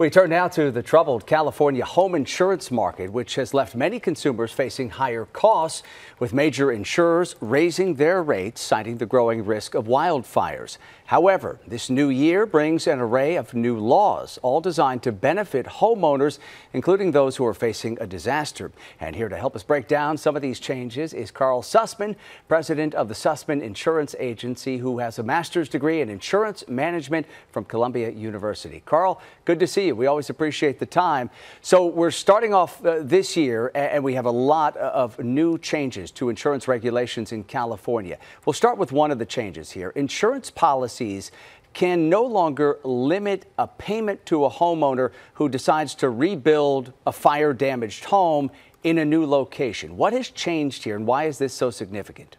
We turn now to the troubled California home insurance market, which has left many consumers facing higher costs, with major insurers raising their rates, citing the growing risk of wildfires. However, this new year brings an array of new laws, all designed to benefit homeowners, including those who are facing a disaster. And here to help us break down some of these changes is Karl Susman, president of the Susman Insurance Agency, who has a master's degree in insurance management from Columbia University. Karl, good to see you. We always appreciate the time. So we're starting off uh, this year, and we have a lot of new changes to insurance regulations in California. We'll start with one of the changes here. Insurance policies can no longer limit a payment to a homeowner who decides to rebuild a fire damaged home in a new location. What has changed here and why is this so significant?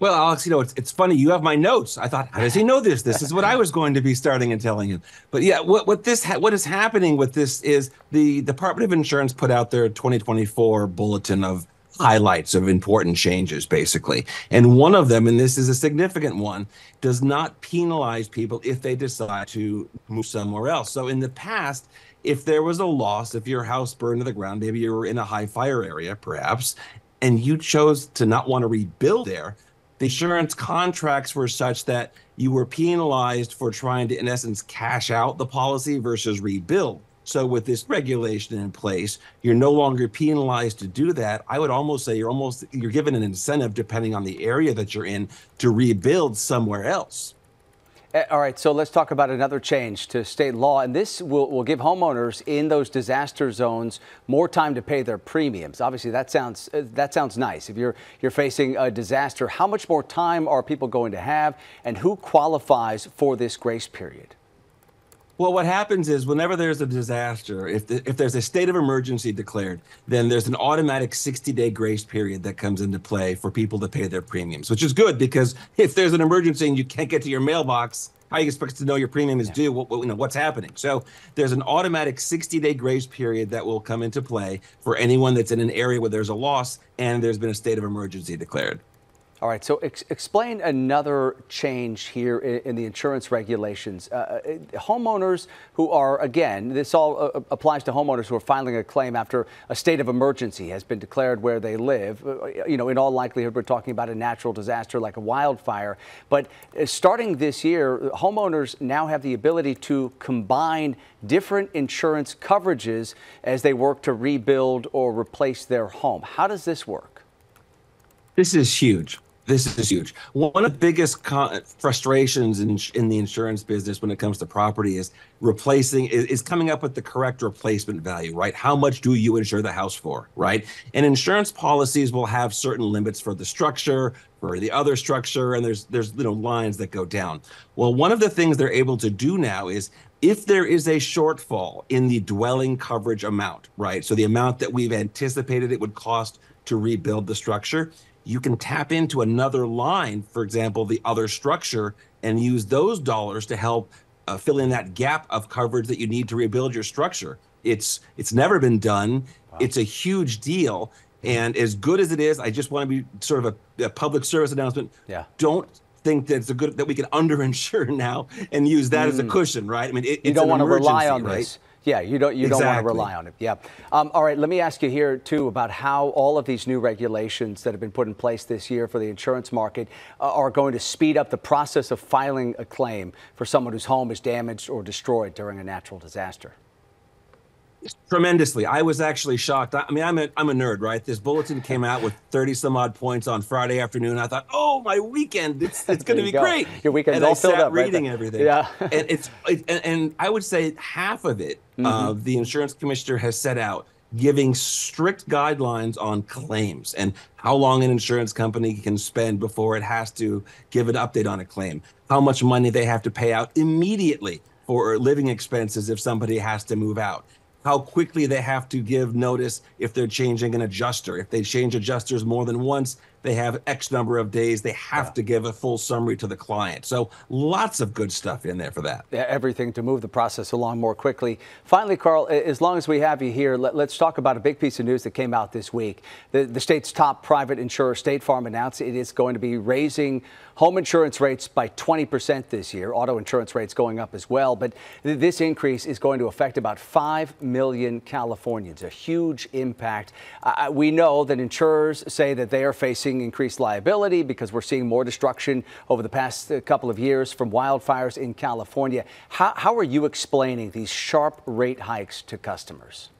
Well, Alex, you know, it's, it's funny. You have my notes. I thought, how does he know this? This is what I was going to be starting and telling him. But yeah, what, what this what is happening with this is the Department of Insurance put out their 2024 bulletin of highlights of important changes, basically. And one of them, and this is a significant one, does not penalize people if they decide to move somewhere else. So in the past, if there was a loss, if your house burned to the ground, maybe you were in a high fire area, perhaps, and you chose to not want to rebuild there, the insurance contracts were such that you were penalized for trying to, in essence, cash out the policy versus rebuild. So with this regulation in place, you're no longer penalized to do that. I would almost say you're almost you're given an incentive depending on the area that you're in to rebuild somewhere else. Eh, all right, so let's talk about another change to state law, and this will, will give homeowners in those disaster zones more time to pay their premiums. Obviously, that sounds eh, that sounds nice. If you're you're facing a disaster, how much more time are people going to have, and who qualifies for this grace period? Well, what happens is whenever there's a disaster, if the, if there's a state of emergency declared, then there's an automatic 60-day grace period that comes into play for people to pay their premiums, which is good because if there's an emergency and you can't get to your mailbox, how are you supposed to know your premium is due? What, what, you know, what's happening? So there's an automatic 60-day grace period that will come into play for anyone that's in an area where there's a loss and there's been a state of emergency declared. All right, so ex explain another change here in, in the insurance regulations. Uh, uh homeowners who are, again, this all uh, uh, applies to homeowners who are filing a claim after a state of emergency has been declared where they live. Uh, you know, in all likelihood, we're talking about a natural disaster like a wildfire. But starting this year, homeowners now have the ability to combine different insurance coverages as they work to rebuild or replace their home. How does this work? This is huge this is huge. One of the biggest frustrations in, in the insurance business when it comes to property is replacing is, is, coming up with the correct replacement value, right? How much do you insure the house for, right? And insurance policies will have certain limits for the structure, for the other structure, and there's there's you know lines that go down. Well, one of the things they're able to do now is if there is a shortfall in the dwelling coverage amount, right? So the amount that we've anticipated it would cost to rebuild the structure, you can tap into another line, for example, the other structure, and use those dollars to help uh, fill in that gap of coverage that you need to rebuild your structure. It's it's never been done. Wow. It's a huge deal, and as good as it is, I just want to be sort of a, a public service announcement. Yeah. Don't think that it's a good that we can underinsure now and use that mm. as a mm. cushion, right? I mean, it, you don't want to rely on right? this. Yeah, you don't you exactly. don't want to rely on it. Yeah. Um, all right, let me ask you here too about how all of these new regulations that have been put in place this year for the insurance market uh, are going to speed up the process of filing a claim for someone whose home is damaged or destroyed during a natural disaster tremendously. I was actually shocked. I, mean, I'm a I'm a nerd, right? This bulletin came out with 30 some odd points on Friday afternoon. I thought, oh, my weekend, it's it's going to be go. great. Your weekend's and all I filled up, reading right everything. Yeah, and it's it, and, and, I would say half of it, mm-hmm. uh, the insurance commissioner has set out giving strict guidelines on claims and how long an insurance company can spend before it has to give an update on a claim, how much money they have to pay out immediately for living expenses if somebody has to move out how quickly they have to give notice if they're changing an adjuster. If they change adjusters more than once, they have X number of days. They have yeah. to give a full summary to the client. So lots of good stuff in there for that. Yeah, everything to move the process along more quickly. Finally, Karl, as long as we have you here, let, us talk about a big piece of news that came out this week. The, the state's top private insurer, State Farm, announced it is going to be raising home insurance rates by 20% this year. Auto insurance rates going up as well. But th- this increase is going to affect about 5 million Californians, a huge impact. Uh, we know that insurers say that they are facing increased liability because we're seeing more destruction over the past uh, couple of years from wildfires in California. How, how are you explaining these sharp rate hikes to customers?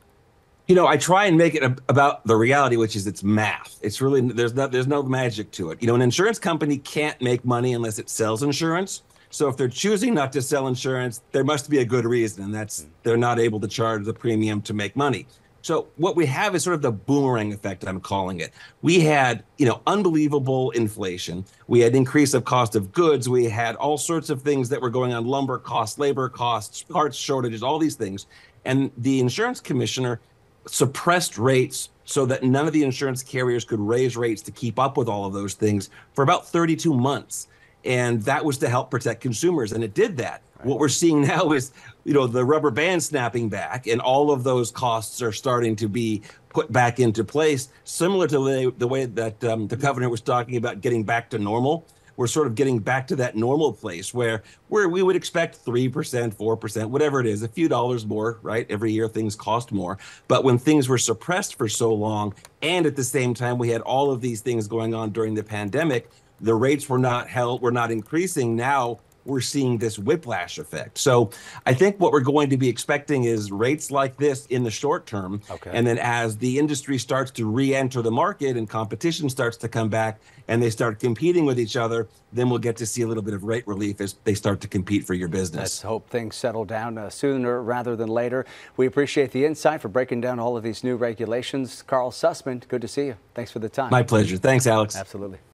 You know, I try and make it about the reality, which is it's math. It's really there's no there's no magic to it. You know, an insurance company can't make money unless it sells insurance. So if they're choosing not to sell insurance, there must be a good reason, and that's hmm. they're not able to charge the premium to make money. So what we have is sort of the boomerang effect, I'm calling it. We had, you know, unbelievable inflation. We had increase of cost of goods. We had all sorts of things that were going on, lumber costs, labor costs, parts shortages, all these things. And the insurance commissioner suppressed rates so that none of the insurance carriers could raise rates to keep up with all of those things for about 32 months. And that was to help protect consumers. And it did that. Right. What we're seeing now is, you know, the rubber band snapping back, and all of those costs are starting to be put back into place, similar to the, the way that um, the governor was talking about getting back to normal we're sort of getting back to that normal place where where we would expect 3%, 4%, whatever it is, a few dollars more, right? Every year things cost more. But when things were suppressed for so long and at the same time we had all of these things going on during the pandemic, the rates were not held, were not increasing. Now we're seeing this whiplash effect. So I think what we're going to be expecting is rates like this in the short term. Okay. And then as the industry starts to re enter the market and competition starts to come back and they start competing with each other, then we'll get to see a little bit of rate relief as they start to compete for your business. Let's hope things settle down uh, sooner rather than later. We appreciate the insight for breaking down all of these new regulations. Karl Susman, good to see you. Thanks for the time. My pleasure. Thanks, Alex. Absolutely.